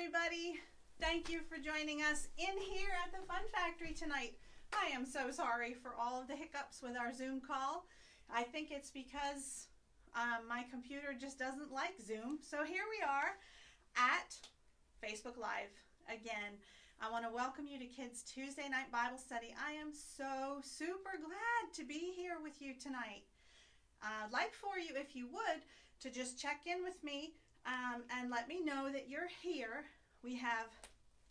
everybody. Thank you for joining us in here at the Fun Factory tonight. I am so sorry for all of the hiccups with our Zoom call. I think it's because um, my computer just doesn't like Zoom. So here we are at Facebook Live again. I want to welcome you to Kids Tuesday Night Bible Study. I am so super glad to be here with you tonight. I'd like for you, if you would, to just check in with me um, and let me know that you're here. We have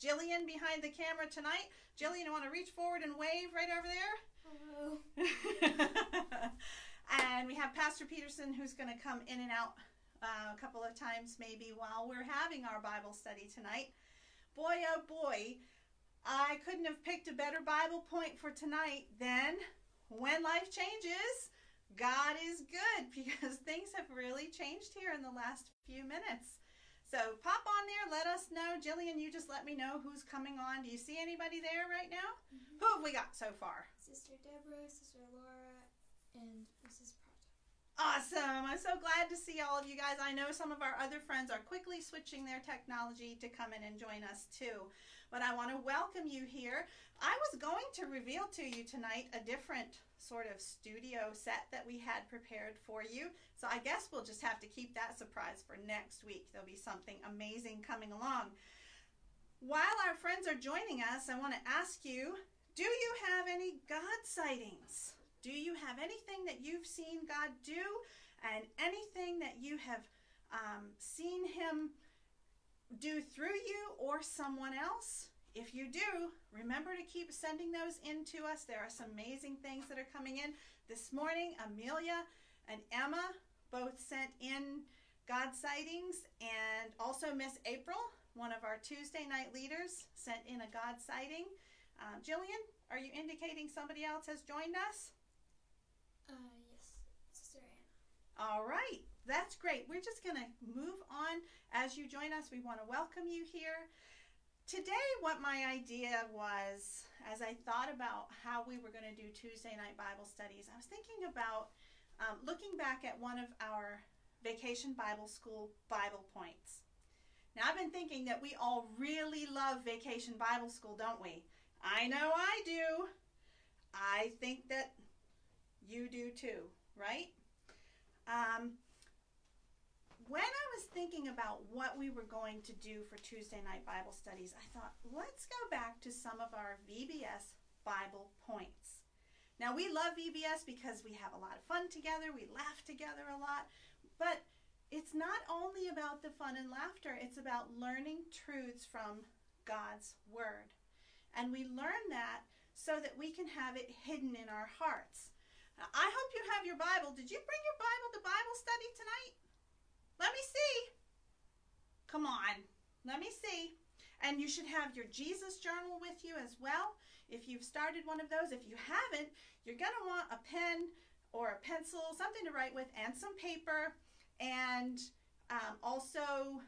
Jillian behind the camera tonight. Jillian, you want to reach forward and wave right over there? Hello. and we have Pastor Peterson who's going to come in and out uh, a couple of times maybe while we're having our Bible study tonight. Boy, oh boy, I couldn't have picked a better Bible point for tonight than when life changes God is good because things have really changed here in the last few minutes. So pop on there, let us know. Jillian, you just let me know who's coming on. Do you see anybody there right now? Mm-hmm. Who have we got so far? Sister Deborah, Sister Laura, and Mrs. Awesome. I'm so glad to see all of you guys. I know some of our other friends are quickly switching their technology to come in and join us too. But I want to welcome you here. I was going to reveal to you tonight a different sort of studio set that we had prepared for you. So I guess we'll just have to keep that surprise for next week. There'll be something amazing coming along. While our friends are joining us, I want to ask you, do you have any God sightings? Do you have anything that you've seen God do and anything that you have um, seen Him do through you or someone else? If you do, remember to keep sending those in to us. There are some amazing things that are coming in. This morning, Amelia and Emma both sent in God sightings, and also Miss April, one of our Tuesday night leaders, sent in a God sighting. Uh, Jillian, are you indicating somebody else has joined us? Uh, yes, Sister Anna. All right, that's great. We're just going to move on as you join us. We want to welcome you here. Today, what my idea was, as I thought about how we were going to do Tuesday night Bible studies, I was thinking about um, looking back at one of our Vacation Bible School Bible points. Now, I've been thinking that we all really love Vacation Bible School, don't we? I know I do. I think that you do too, right? Um, when I was thinking about what we were going to do for Tuesday night Bible studies, I thought, let's go back to some of our VBS Bible points. Now, we love VBS because we have a lot of fun together, we laugh together a lot, but it's not only about the fun and laughter, it's about learning truths from God's Word. And we learn that so that we can have it hidden in our hearts. I hope you have your Bible. Did you bring your Bible to Bible study tonight? Let me see. Come on. Let me see. And you should have your Jesus journal with you as well. If you've started one of those, if you haven't, you're going to want a pen or a pencil, something to write with, and some paper. And um, also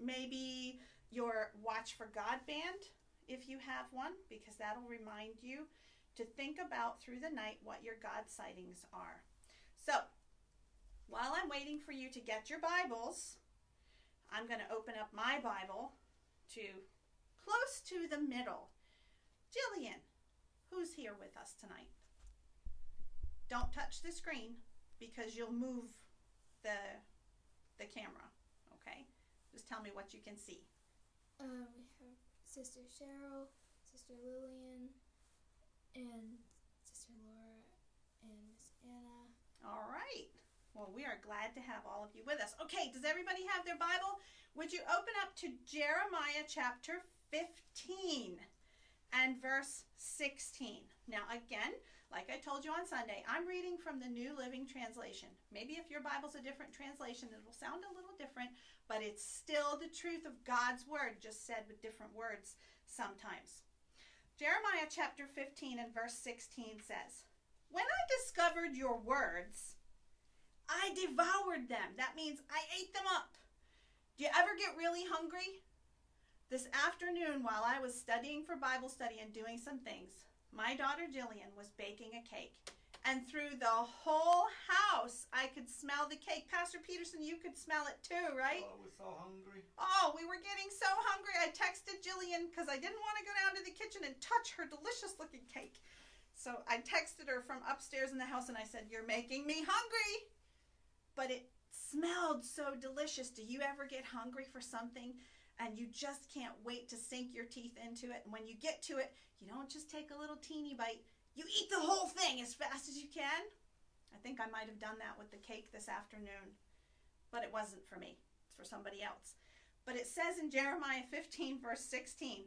maybe your Watch for God band if you have one, because that'll remind you to think about through the night what your God sightings are. So, while I'm waiting for you to get your Bibles, I'm going to open up my Bible to close to the middle. Jillian, who's here with us tonight? Don't touch the screen because you'll move the the camera, okay? Just tell me what you can see. Um, we have Sister Cheryl, Sister Lillian, and Sister Laura and Miss Anna. All right. Well, we are glad to have all of you with us. Okay, does everybody have their Bible? Would you open up to Jeremiah chapter 15 and verse 16? Now, again, like I told you on Sunday, I'm reading from the New Living Translation. Maybe if your Bible's a different translation, it will sound a little different, but it's still the truth of God's Word, just said with different words sometimes. Jeremiah chapter 15 and verse 16 says, When I discovered your words, I devoured them. That means I ate them up. Do you ever get really hungry? This afternoon, while I was studying for Bible study and doing some things, my daughter Jillian was baking a cake. And through the whole house, I could smell the cake. Pastor Peterson, you could smell it too, right? Oh, I was so hungry. Oh, we were getting so hungry. I texted Jillian because I didn't want to go down to the kitchen and touch her delicious looking cake. So I texted her from upstairs in the house and I said, You're making me hungry. But it smelled so delicious. Do you ever get hungry for something and you just can't wait to sink your teeth into it? And when you get to it, you don't just take a little teeny bite you eat the whole thing as fast as you can. I think I might have done that with the cake this afternoon, but it wasn't for me. It's for somebody else. But it says in Jeremiah 15, verse 16,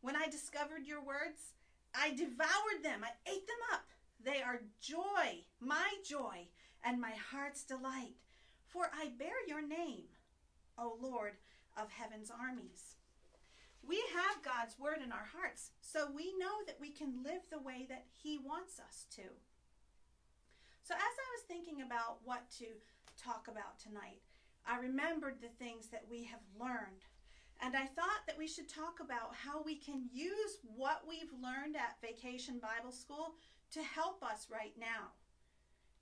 When I discovered your words, I devoured them, I ate them up. They are joy, my joy, and my heart's delight. For I bear your name, O Lord of heaven's armies. We have God's word in our hearts, so we know that we can live the way that He wants us to. So, as I was thinking about what to talk about tonight, I remembered the things that we have learned. And I thought that we should talk about how we can use what we've learned at Vacation Bible School to help us right now.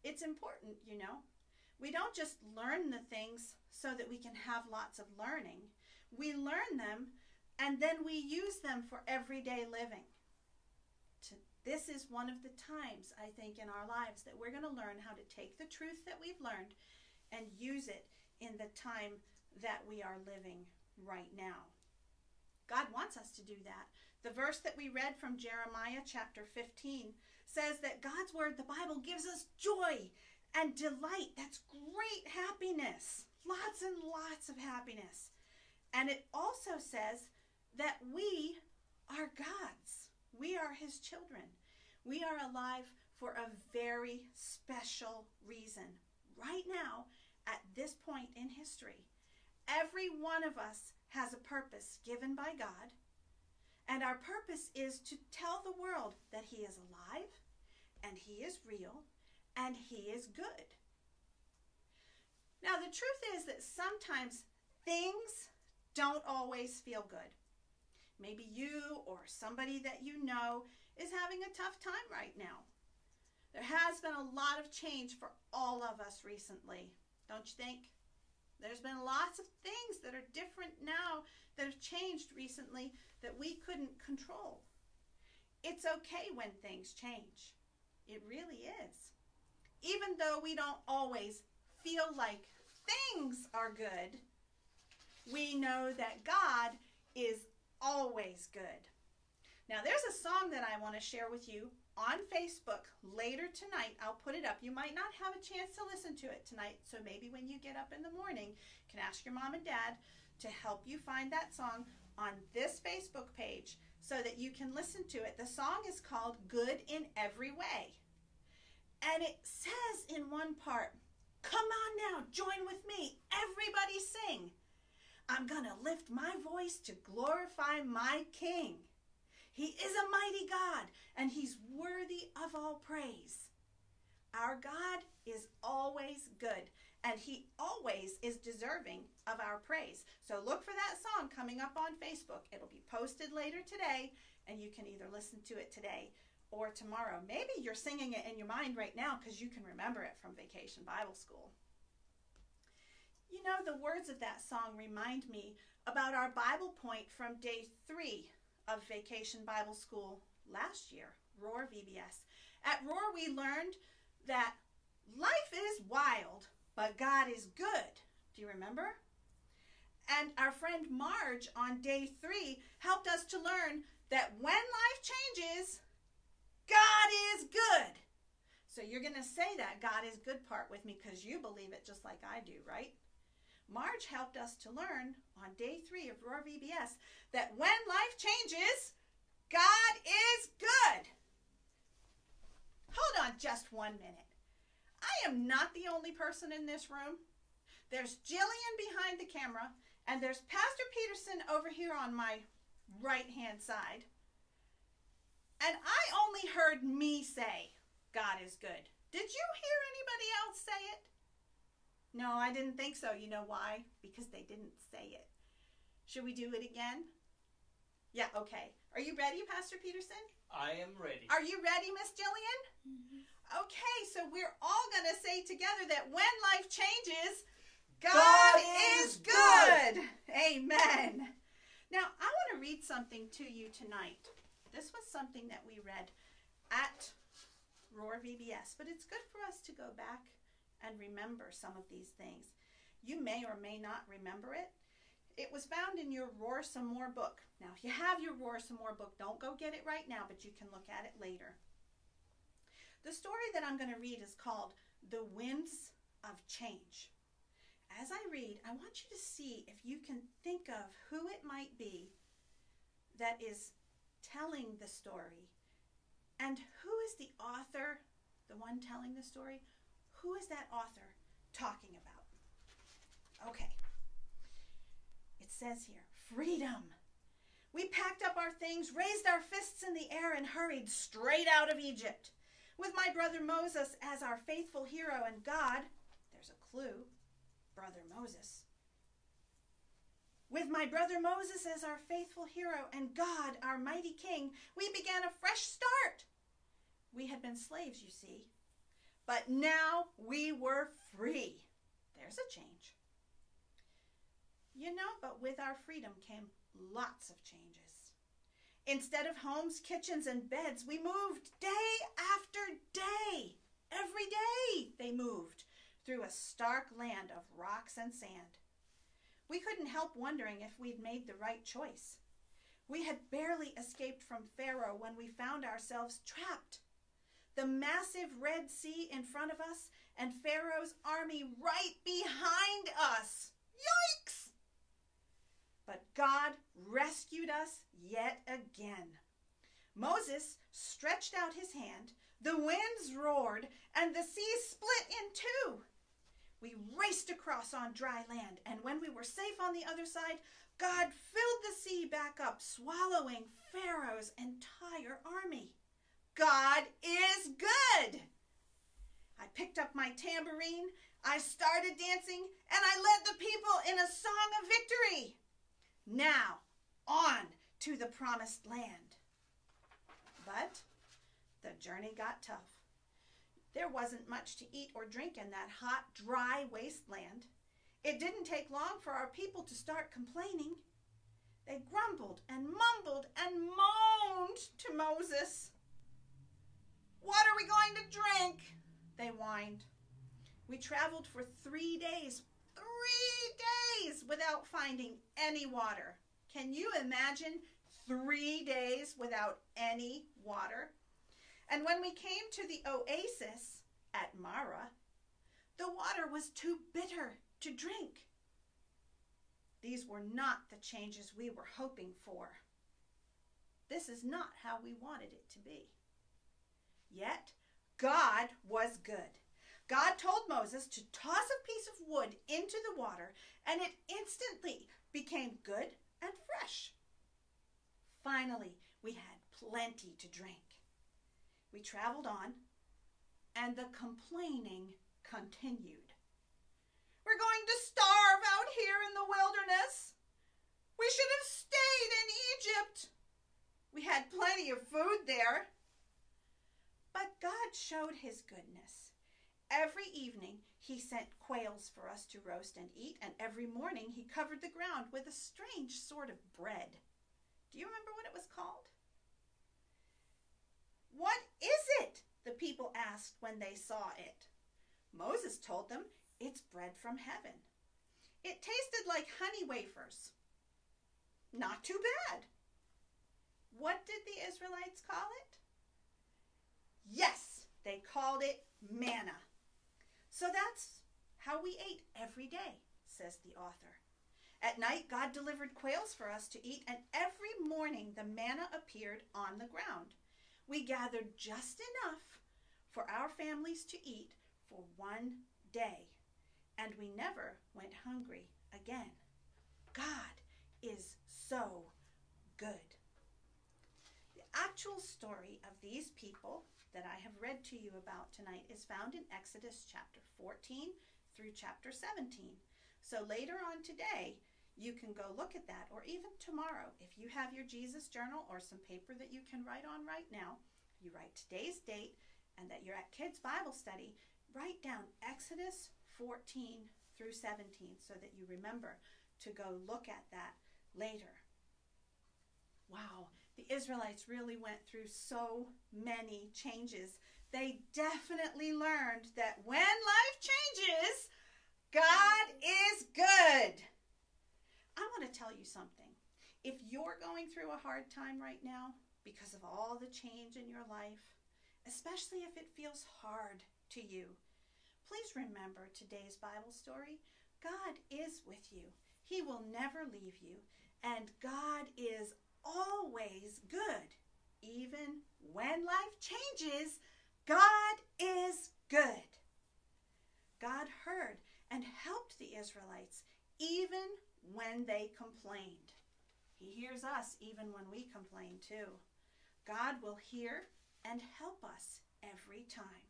It's important, you know. We don't just learn the things so that we can have lots of learning. We learn them and then we use them for everyday living. This is one of the times, I think, in our lives that we're going to learn how to take the truth that we've learned and use it in the time that we are living right now. God wants us to do that. The verse that we read from Jeremiah chapter 15 says that God's word, the Bible, gives us joy and delight. That's great happiness. Lots and lots of happiness. And it also says that we are God's. We are His children. We are alive for a very special reason right now at this point in history. Every one of us has a purpose given by God, and our purpose is to tell the world that He is alive and He is real and He is good. Now, the truth is that sometimes things don't always feel good. Maybe you or somebody that you know is having a tough time right now. There has been a lot of change for all of us recently, don't you think? There's been lots of things that are different now that have changed recently that we couldn't control. It's okay when things change. It really is. Even though we don't always feel like things are good, we know that God is always good. Now, there's a song that I want to share with you on Facebook later tonight. I'll put it up. You might not have a chance to listen to it tonight, so maybe when you get up in the morning, you can ask your mom and dad to help you find that song on this Facebook page so that you can listen to it. The song is called Good in Every Way. And it says in one part, Come on now, join with me. Everybody sing. I'm going to lift my voice to glorify my King. He is a mighty God, and He's worthy of all praise. Our God is always good, and He always is deserving of our praise. So look for that song coming up on Facebook. It'll be posted later today, and you can either listen to it today or tomorrow. Maybe you're singing it in your mind right now because you can remember it from Vacation Bible School. You know, the words of that song remind me about our Bible point from day three of Vacation Bible School last year, Roar VBS. At Roar, we learned that life is wild, but God is good. Do you remember? And our friend Marge on day three helped us to learn that when life changes, God is good. So you're going to say that God is good part with me because you believe it just like I do, right? Marge helped us to learn on day three of Roar VBS that when life changes, God is good. Hold on just one minute. I am not the only person in this room. There's Jillian behind the camera, and there's Pastor Peterson over here on my right hand side. And I only heard me say, God is good. Did you hear anybody else say it? No, I didn't think so. You know why? Because they didn't say it. Should we do it again? Yeah, okay. Are you ready, Pastor Peterson? I am ready. Are you ready, Miss Jillian? Mm-hmm. Okay, so we're all going to say together that when life changes, God, God is is good. Amen. Now, I want to read something to you tonight. This was something that we read at Roar VBS, but it's good for us to go back and remember some of these things. You may or may not remember it. It was found in your Roar Some More book. Now, if you have your Roar Some More book, don't go get it right now, but you can look at it later. The story that I'm going to read is called The Winds of Change. As I read, I want you to see if you can think of who it might be that is telling the story and who is the author, the one telling the story? Who is that author talking about? Okay. It says here freedom. We packed up our things, raised our fists in the air, and hurried straight out of Egypt. With my brother Moses as our faithful hero and God, there's a clue, brother Moses. With my brother Moses as our faithful hero and God, our mighty king, we began a fresh start. We had been slaves, you see, but now we were free. There's a change. You know, but with our freedom came lots of changes. Instead of homes, kitchens, and beds, we moved day after day. Every day they moved through a stark land of rocks and sand. We couldn't help wondering if we'd made the right choice. We had barely escaped from Pharaoh when we found ourselves trapped. The massive Red Sea in front of us and Pharaoh's army right behind us. Yikes! But God rescued us yet again. Moses stretched out his hand, the winds roared, and the sea split in two. We raced across on dry land, and when we were safe on the other side, God filled the sea back up, swallowing Pharaoh's entire army. God is good. I picked up my tambourine, I started dancing, and I led the people in a song of victory. Now, on to the promised land. But the journey got tough. There wasn't much to eat or drink in that hot, dry wasteland. It didn't take long for our people to start complaining. They grumbled and mumbled and moaned to Moses. What are we going to drink? They whined. We traveled for three days, three days without finding any water. Can you imagine three days without any water? And when we came to the oasis at Marah, the water was too bitter to drink. These were not the changes we were hoping for. This is not how we wanted it to be. Yet, God was good. God told Moses to toss a piece of wood into the water, and it instantly became good and fresh. Finally, we had plenty to drink. We traveled on, and the complaining continued. We're going to starve out here in the wilderness. We should have stayed in Egypt. We had plenty of food there. But God showed his goodness. Every evening he sent quails for us to roast and eat, and every morning he covered the ground with a strange sort of bread. Do you remember what it was called? What is it? The people asked when they saw it. Moses told them it's bread from heaven. It tasted like honey wafers. Not too bad. What did the Israelites call it? Yes, they called it manna. So that's how we ate every day, says the author. At night, God delivered quails for us to eat, and every morning the manna appeared on the ground. We gathered just enough for our families to eat for one day, and we never went hungry again. God is so good. The actual story of these people that I have read to you about tonight is found in Exodus chapter 14 through chapter 17. So later on today, you can go look at that, or even tomorrow, if you have your Jesus journal or some paper that you can write on right now, you write today's date and that you're at Kids Bible Study, write down Exodus 14 through 17 so that you remember to go look at that later. Wow, the Israelites really went through so many changes. They definitely learned that when life changes, God is good. I want to tell you something. If you're going through a hard time right now because of all the change in your life, especially if it feels hard to you, please remember today's Bible story. God is with you. He will never leave you, and God is always good. Even when life changes, God is good. God heard and helped the Israelites even when they complained. He hears us even when we complain too. God will hear and help us every time.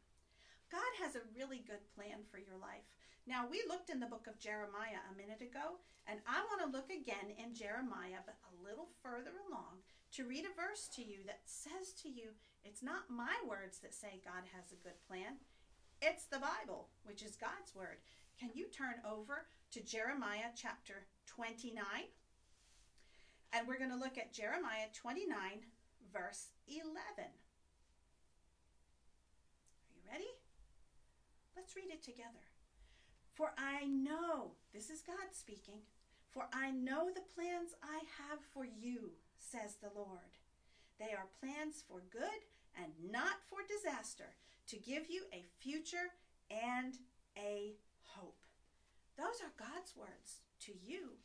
God has a really good plan for your life. Now, we looked in the book of Jeremiah a minute ago, and I want to look again in Jeremiah, but a little further along, to read a verse to you that says to you, it's not my words that say God has a good plan. It's the Bible, which is God's word. Can you turn over to Jeremiah chapter 29? And we're going to look at Jeremiah 29, verse 11. Are you ready? Let's read it together. For I know, this is God speaking, for I know the plans I have for you, says the Lord. They are plans for good and not for disaster, to give you a future and a hope. Those are God's words to you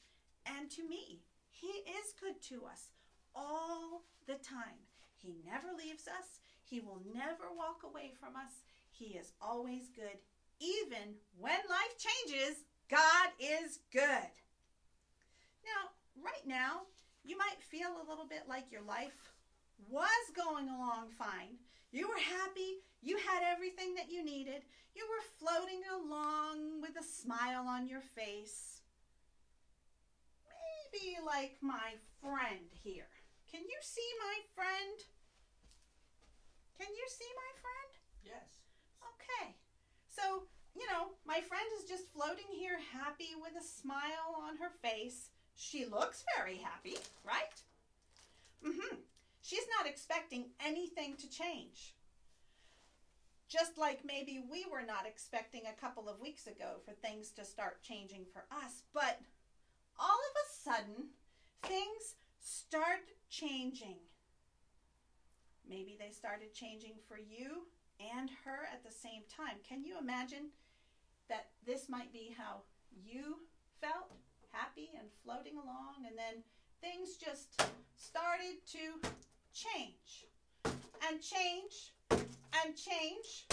and to me. He is good to us all the time. He never leaves us. He will never walk away from us. He is always good. Even when life changes, God is good. Now, right now, you might feel a little bit like your life was going along fine. You were happy. You had everything that you needed. You were floating along with a smile on your face. Maybe like my friend here. Can you see my friend? Can you see my friend? Yes. Okay. So, you know, my friend is just floating here happy with a smile on her face. She looks very happy, right? Mm-hmm. She's not expecting anything to change. Just like maybe we were not expecting a couple of weeks ago for things to start changing for us. But all of a sudden, things start changing. Maybe they started changing for you and her at the same time. Can you imagine that this might be how you felt? Happy and floating along, and then things just started to change and change and change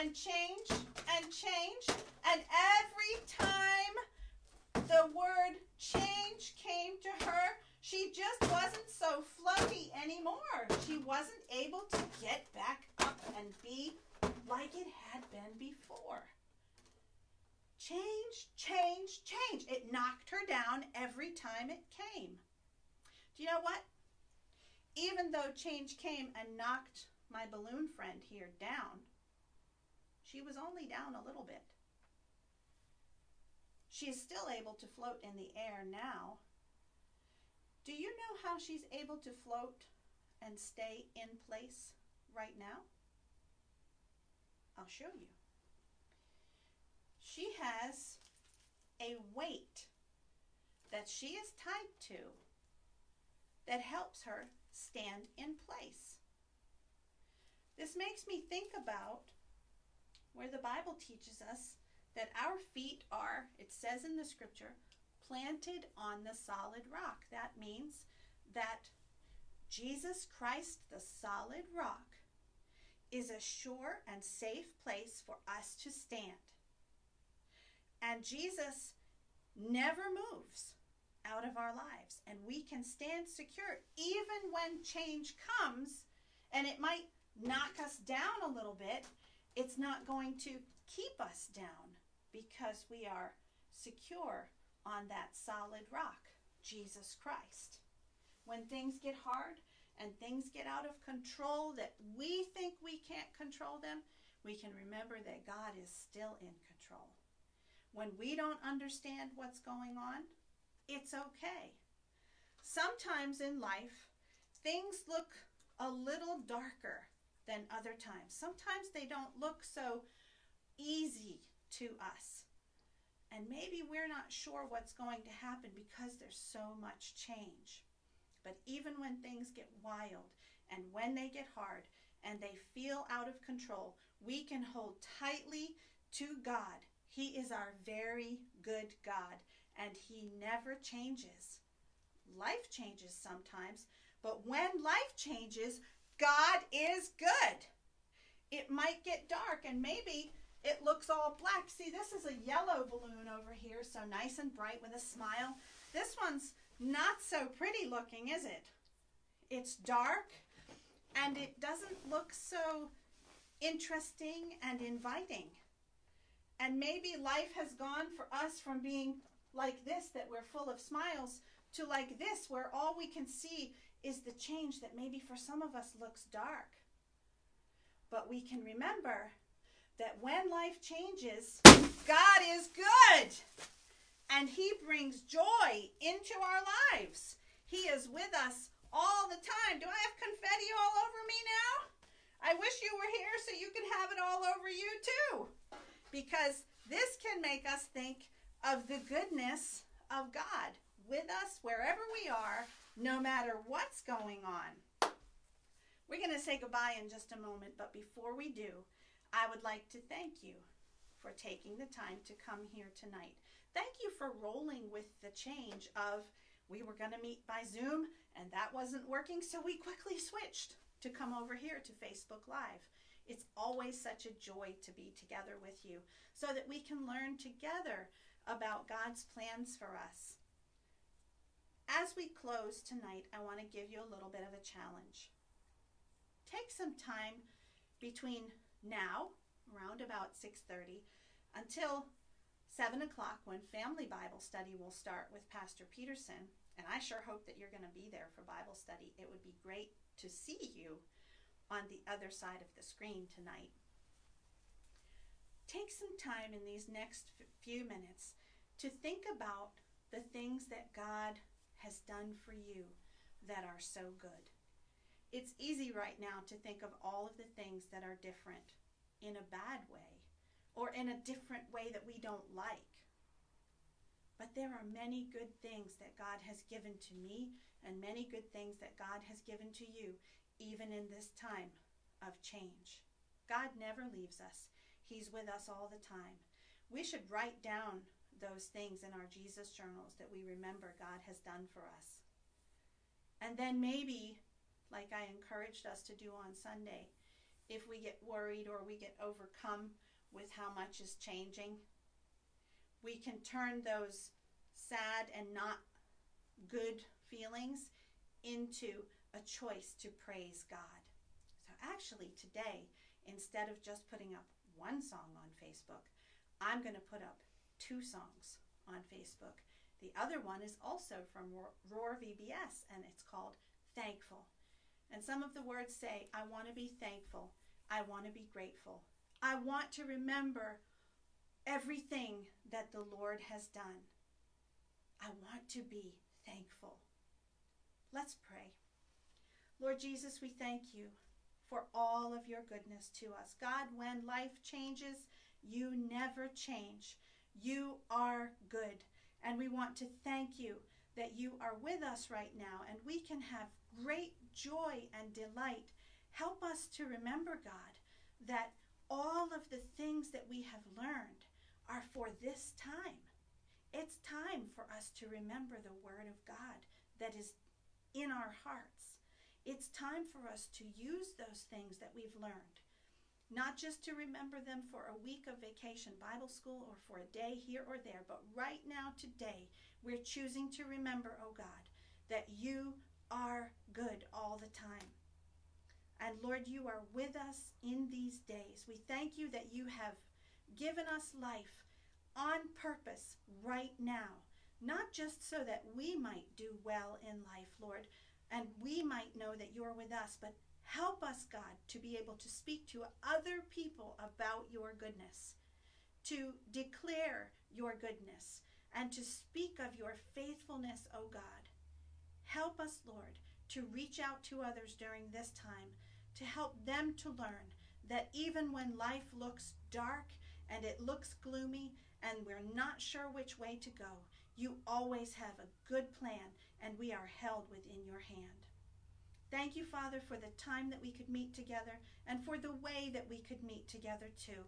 and change and change. And every time the word change came to her, she just wasn't so floaty anymore. She wasn't able to get back up and be like it had been before. Change, change, change. It knocked her down every time it came. Do you know what? Even though change came and knocked my balloon friend here down, she was only down a little bit. She is still able to float in the air now. Do you know how she's able to float and stay in place right now? I'll show you. She has a weight that she is tied to that helps her stand in place. This makes me think about where the Bible teaches us that our feet are, it says in the scripture, planted on the solid rock. That means that Jesus Christ, the solid rock, is a sure and safe place for us to stand. And Jesus never moves out of our lives, and we can stand secure even when change comes, and it might knock us down a little bit. It's not going to keep us down because we are secure on that solid rock, Jesus Christ. When things get hard and things get out of control that we think we can't control them, we can remember that God is still in control. When we don't understand what's going on, it's okay. Sometimes in life, things look a little darker than other times. Sometimes they don't look so easy to us. And maybe we're not sure what's going to happen because there's so much change. But even when things get wild and when they get hard and they feel out of control, we can hold tightly to God. He is our very good God and He never changes. Life changes sometimes, but when life changes, God is good. It might get dark and maybe it looks all black. See, this is a yellow balloon over here, so nice and bright with a smile. This one's not so pretty looking, is it? It's dark and it doesn't look so interesting and inviting. And maybe life has gone for us from being like this, that we're full of smiles, to like this, where all we can see is the change that maybe for some of us looks dark. But we can remember that when life changes, God is good and He brings joy into our lives. He is with us all the time. Do I have confetti all over me now? I wish you were here so you could have it all over you too. Because this can make us think of the goodness of God with us wherever we are, no matter what's going on. We're going to say goodbye in just a moment, but before we do, I would like to thank you for taking the time to come here tonight. Thank you for rolling with the change of we were going to meet by Zoom and that wasn't working, so we quickly switched to come over here to Facebook Live. It's always such a joy to be together with you so that we can learn together about God's plans for us. As we close tonight, I want to give you a little bit of a challenge. Take some time between now, around about 6:30, until 7 o'clock when Family Bible Study will start with Pastor Peterson. And I sure hope that you're going to be there for Bible study. It would be great to see you on the other side of the screen tonight. Take some time in these next few minutes to think about the things that God has done for you that are so good. It's easy right now to think of all of the things that are different in a bad way or in a different way that we don't like. But there are many good things that God has given to me and many good things that God has given to you, even in this time of change. God never leaves us, He's with us all the time. We should write down those things in our Jesus journals that we remember God has done for us. And then maybe, like I encouraged us to do on Sunday, if we get worried or we get overcome with how much is changing. We can turn those sad and not good feelings into a choice to praise God. So, actually, today, instead of just putting up one song on Facebook, I'm going to put up two songs on Facebook. The other one is also from Roar VBS, and it's called Thankful. And some of the words say, I want to be thankful. I want to be grateful. I want to remember everything that the Lord has done. I want to be thankful. Let's pray. Lord Jesus, we thank you for all of your goodness to us. God, when life changes, you never change. You are good. And we want to thank you that you are with us right now and we can have great joy and delight. Help us to remember, God, that all of the things that we have learned are for this time. It's time for us to remember the Word of God that is in our hearts. It's time for us to use those things that we've learned, not just to remember them for a week of vacation Bible school or for a day here or there, but right now, today, we're choosing to remember, oh God, that you are good all the time. And Lord, you are with us in these days. We thank you that you have given us life on purpose right now, not just so that we might do well in life, Lord, and we might know that you're with us. But help us, God, to be able to speak to other people about your goodness, to declare your goodness, and to speak of your faithfulness, O oh God. Help us, Lord, to reach out to others during this time, to help them to learn that even when life looks dark and it looks gloomy and we're not sure which way to go, you always have a good plan and we are held within your hand. Thank you, Father, for the time that we could meet together and for the way that we could meet together too.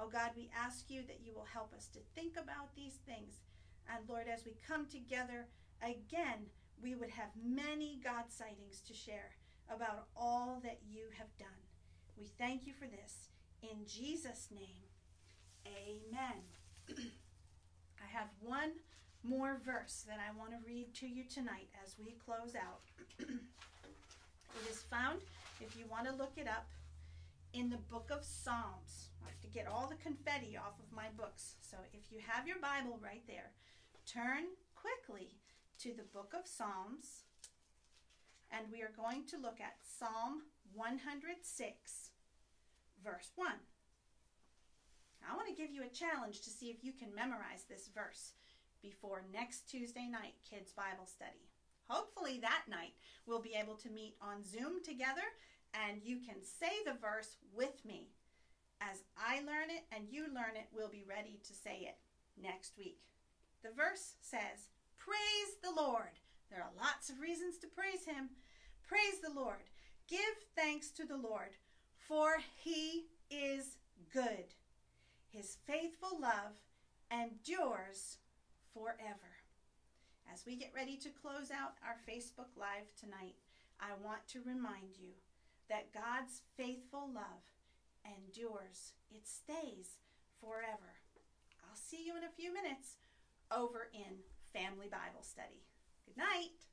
Oh God, we ask you that you will help us to think about these things. And Lord, as we come together again, we would have many God sightings to share about all that you have done. We thank you for this. In Jesus' name, amen. I have one more verse that I want to read to you tonight as we close out. it is found, if you want to look it up, in the book of Psalms. I have to get all the confetti off of my books. So if you have your Bible right there, turn quickly to the book of Psalms, and we are going to look at Psalm 106, verse 1. I want to give you a challenge to see if you can memorize this verse before next Tuesday night, Kids Bible Study. Hopefully, that night we'll be able to meet on Zoom together and you can say the verse with me. As I learn it and you learn it, we'll be ready to say it next week. The verse says, Praise the Lord. There are lots of reasons to praise Him. Praise the Lord. Give thanks to the Lord, for He is good. His faithful love endures forever. As we get ready to close out our Facebook Live tonight, I want to remind you that God's faithful love endures, it stays forever. I'll see you in a few minutes over in Family Bible Study. Good night.